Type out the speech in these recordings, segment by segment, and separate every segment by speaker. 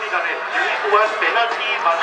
Speaker 1: 涙で11番ペナルティー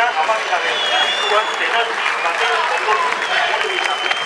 Speaker 1: 雨があまりだれ、不安定な時期まで戻る。